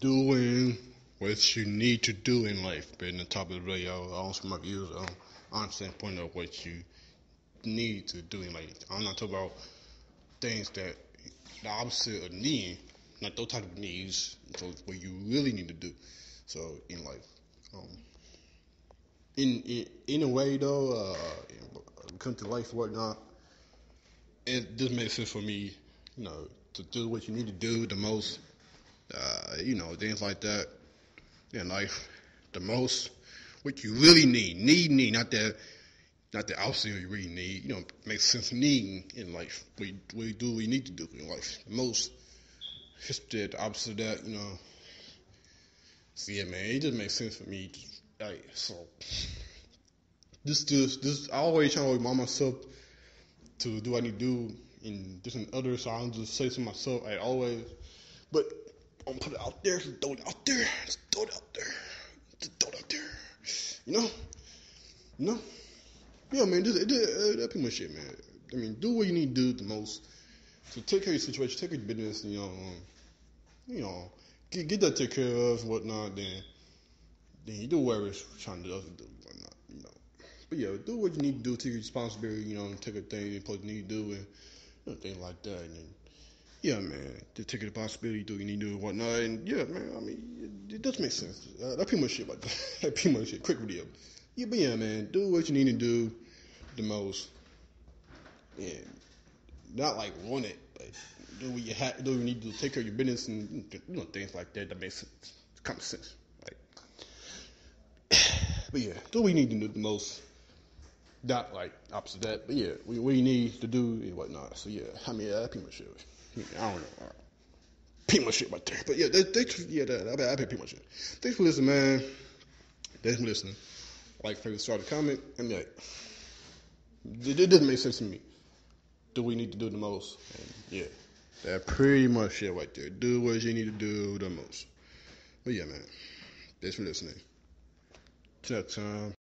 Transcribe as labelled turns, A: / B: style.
A: doing what you need to do in life. But in the top of the video, don't my views on honest standpoint of what you need to do in life. I'm not talking about things that the opposite of needing, not those type of needs, so what you really need to do. So in life, um, in, in in a way though, uh, come to life whatnot, it just makes sense for me, you know, to do what you need to do the most, uh, you know, things like that in life, the most, what you really need, need, need, not that, not the opposite you really need, you know, makes sense needing in life. We, we do what we need to do in life. The most, just the opposite of that, you know. So yeah, man, it just makes sense for me. Like, so, this, this, this, I always try to remind myself to do what I need to do in different others. So I'll just say to myself, I always, but out there, throw it out there, just throw it out there, just throw it out there. You know, you know. Yeah, man, this, this, that's pretty much it, man. I mean, do what you need to do the most. So take care of your situation, take care of your business, you know, um, you know, get, get that taken care of, and whatnot. Then, then you do whatever you're trying to do, whatnot, you know. But yeah, do what you need to do, take your responsibility, you know, take a thing you supposed to need to do, and you know, things like that. And then, yeah, man, to take the possibility, do what you need to do, and whatnot. And yeah, man, I mean, it, it does make sense. Uh, that pretty much shit like that. pretty much shit. Quick video. Yeah, but yeah, man, do what you need to do the most. And not like want it, but do what you have, do what you need to take care of your business and you know things like that. That makes sense. common sense. Like, but yeah, do what you need to do the most not like opposite that, but yeah, we we need to do and whatnot. So yeah, I mean, yeah, pretty much it. I don't know. Right. Pretty much shit right there. But yeah, thanks. Yeah, that, I, I pretty much it. Thanks for listening, man. Thanks for listening. Like, favorite, start a comment, and like, it, it doesn't make sense to me. Do we need to do the most? And yeah, that pretty much it right there. Do what you need to do the most. But yeah, man. Thanks for listening. Till next time.